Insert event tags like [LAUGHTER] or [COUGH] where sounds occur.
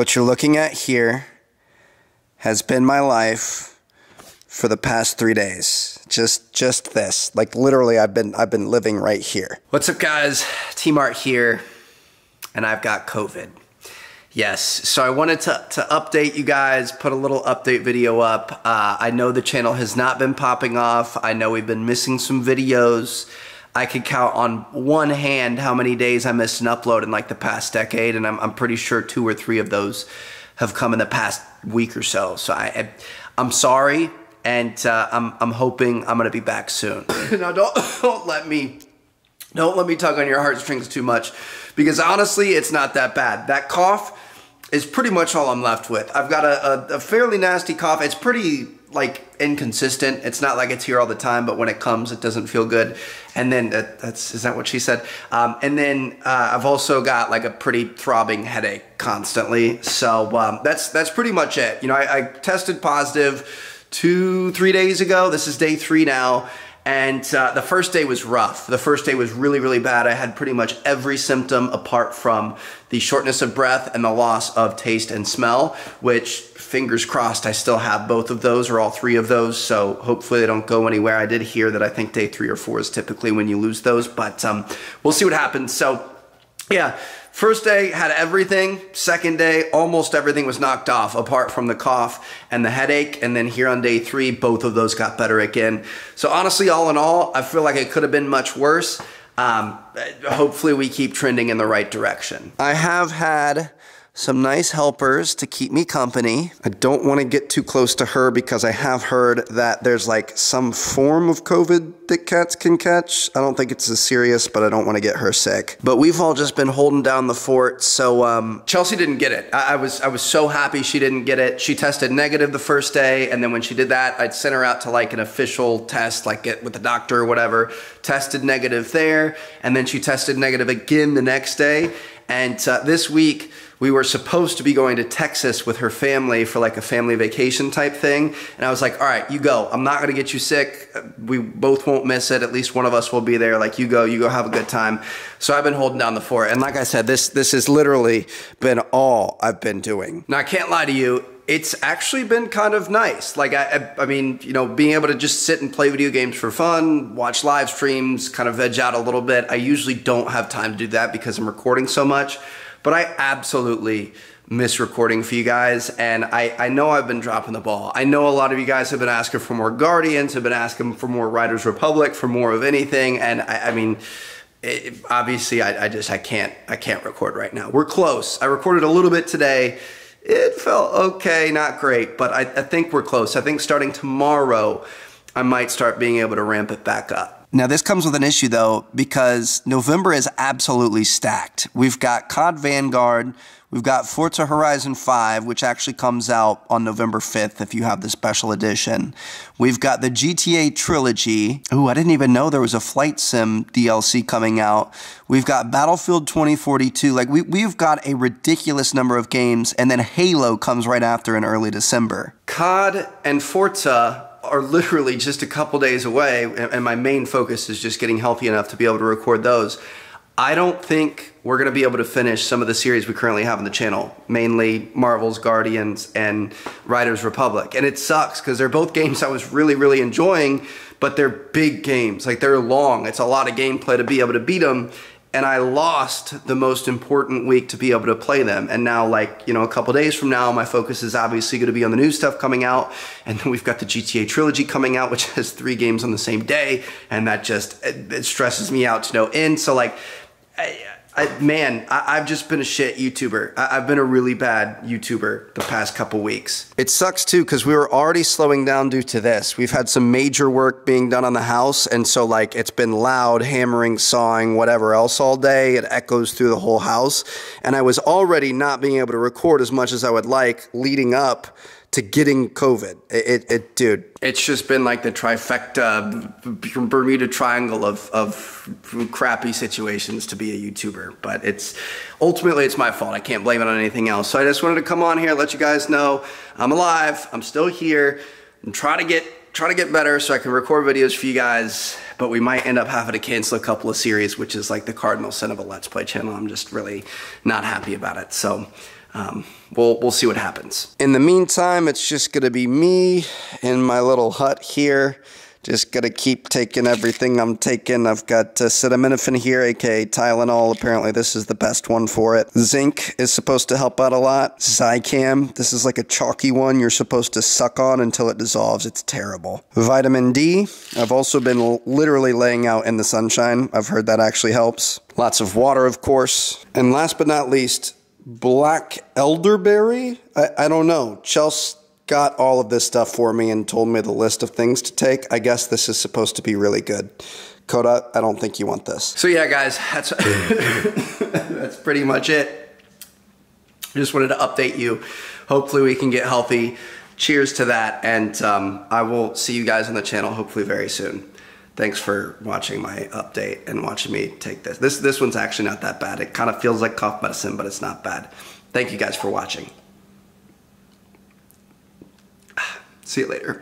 What you're looking at here has been my life for the past three days. Just just this. Like literally I've been I've been living right here. What's up guys? T Mart here, and I've got COVID. Yes, so I wanted to, to update you guys, put a little update video up. Uh, I know the channel has not been popping off. I know we've been missing some videos. I could count on one hand how many days I missed an upload in like the past decade, and I'm, I'm pretty sure two or three of those have come in the past week or so. So I, I'm sorry, and uh, I'm, I'm hoping I'm gonna be back soon. [COUGHS] now don't, [COUGHS] don't let me, don't let me tug on your heartstrings too much, because honestly, it's not that bad. That cough is pretty much all I'm left with. I've got a, a, a, fairly nasty cough. It's pretty like inconsistent. It's not like it's here all the time, but when it comes, it doesn't feel good. And then that's is that what she said? Um, and then uh, I've also got like a pretty throbbing headache constantly. So um, that's that's pretty much it. You know, I, I tested positive two three days ago. This is day three now. And uh, the first day was rough. The first day was really, really bad. I had pretty much every symptom apart from the shortness of breath and the loss of taste and smell, which fingers crossed I still have both of those or all three of those. So hopefully they don't go anywhere. I did hear that I think day three or four is typically when you lose those, but um, we'll see what happens. So yeah, First day had everything. Second day, almost everything was knocked off apart from the cough and the headache. And then here on day three, both of those got better again. So honestly, all in all, I feel like it could have been much worse. Um, hopefully we keep trending in the right direction. I have had some nice helpers to keep me company. I don't want to get too close to her because I have heard that there's like some form of COVID that cats can catch. I don't think it's as serious, but I don't want to get her sick. But we've all just been holding down the fort. So um, Chelsea didn't get it. I, I was I was so happy she didn't get it. She tested negative the first day, and then when she did that, I'd sent her out to like an official test, like get with the doctor or whatever. Tested negative there, and then she tested negative again the next day. And uh, this week we were supposed to be going to Texas with her family for like a family vacation type thing. And I was like, all right, you go. I'm not going to get you sick. We both won't miss it. At least one of us will be there. Like you go, you go have a good time. So I've been holding down the fort. And like I said, this, this has literally been all I've been doing. Now I can't lie to you it's actually been kind of nice. Like, I, I, mean, you know, being able to just sit and play video games for fun, watch live streams, kind of veg out a little bit. I usually don't have time to do that because I'm recording so much. But I absolutely miss recording for you guys and I, I know I've been dropping the ball. I know a lot of you guys have been asking for more Guardians, have been asking for more Riders Republic, for more of anything and I, I mean it, obviously I, I just I can't I can't record right now. We're close. I recorded a little bit today. It felt okay, not great, but I, I think we're close. I think starting tomorrow I might start being able to ramp it back up. Now, this comes with an issue though, because November is absolutely stacked. We've got COD Vanguard, we've got Forza Horizon 5, which actually comes out on November 5th if you have the special edition. We've got the GTA Trilogy. Ooh, I didn't even know there was a Flight Sim DLC coming out. We've got Battlefield 2042. Like, we, we've got a ridiculous number of games, and then Halo comes right after in early December. COD and Forza are literally just a couple days away, and my main focus is just getting healthy enough to be able to record those. I don't think we're going to be able to finish some of the series we currently have on the channel, mainly Marvel's Guardians and Riders Republic. And it sucks because they're both games I was really, really enjoying, but they're big games. Like they're long. It's a lot of gameplay to be able to beat them and I lost the most important week to be able to play them. And now, like, you know, a couple days from now, my focus is obviously going to be on the new stuff coming out. And then we've got the GTA trilogy coming out, which [LAUGHS] has three games on the same day. And that just, it, it stresses me out to no end. So, like, I, I, man, I, have just been a shit YouTuber. I, have been a really bad YouTuber the past couple weeks. It sucks too because we were already slowing down due to this. We've had some major work being done on the house, and so like it's been loud, hammering, sawing, whatever else all day. It echoes through the whole house, and I was already not being able to record as much as I would like leading up to getting COVID. It, it, it, dude, it's just been like the trifecta, Bermuda Triangle of, of crappy situations to be a YouTuber. But it's ultimately it's my fault. I can't blame it on anything else. So I just wanted to come on here, let you guys know I'm alive. I'm still here. and try to get try to get better so I can record videos for you guys. But we might end up having to cancel a couple of series, which is like the cardinal sin of a Let's Play channel. I'm just really not happy about it. So um, we'll we'll see what happens. In the meantime, it's just gonna be me in my little hut here. Just gonna keep taking everything I'm taking. I've got uh, acetaminophen here, aka Tylenol. Apparently, this is the best one for it. Zinc is supposed to help out a lot. Zicam, this is like a chalky one you're supposed to suck on until it dissolves. It's terrible. Vitamin D, I've also been literally laying out in the sunshine. I've heard that actually helps. Lots of water, of course. And last but not least, black elderberry. I, I don't know. Chelsea got all of this stuff for me and told me the list of things to take. I guess this is supposed to be really good. Coda, I don't think you want this. So yeah, guys, that's [LAUGHS] that's pretty much it. I Just wanted to update you. Hopefully we can get healthy. Cheers to that, and um, I will see you guys on the channel hopefully very soon. Thanks for watching my update and watching me take this. This this one's actually not that bad. It kind of feels like cough medicine, but it's not bad. Thank you guys for watching. [SIGHS] See you later.